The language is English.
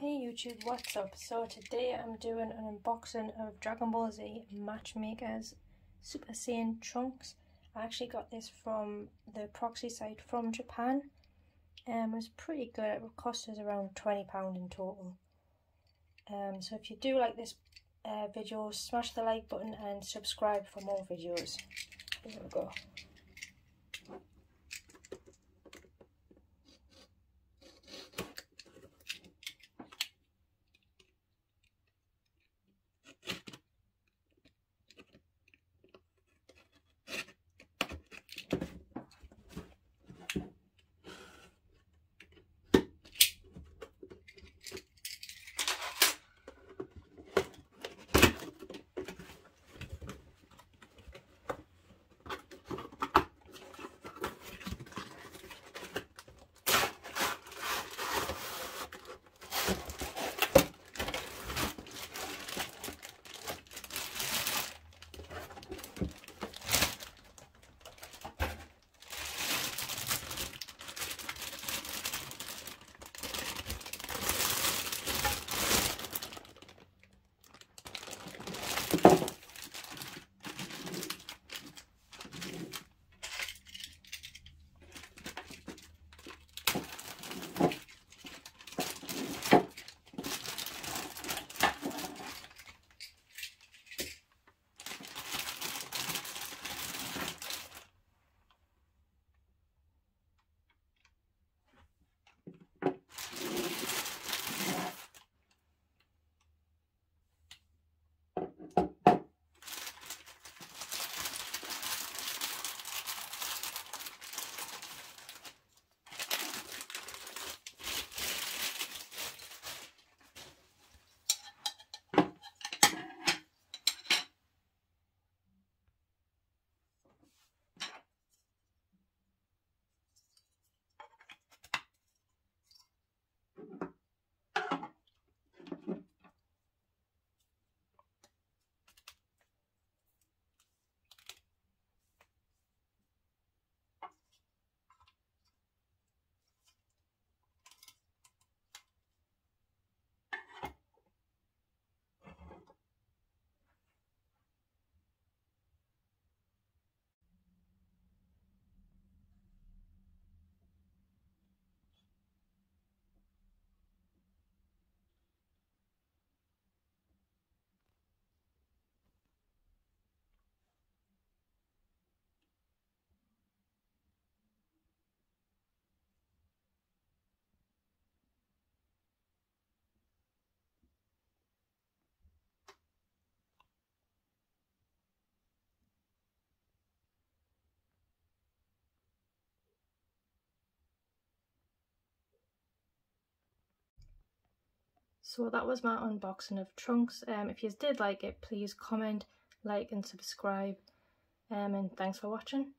Hey YouTube, what's up? So today I'm doing an unboxing of Dragon Ball Z Matchmakers Super Saiyan Trunks. I actually got this from the proxy site from Japan. Um, it was pretty good. It cost us around £20 in total. Um, so if you do like this uh, video, smash the like button and subscribe for more videos. Here we go. So that was my unboxing of Trunks. Um, if you did like it, please comment, like and subscribe. Um, and thanks for watching.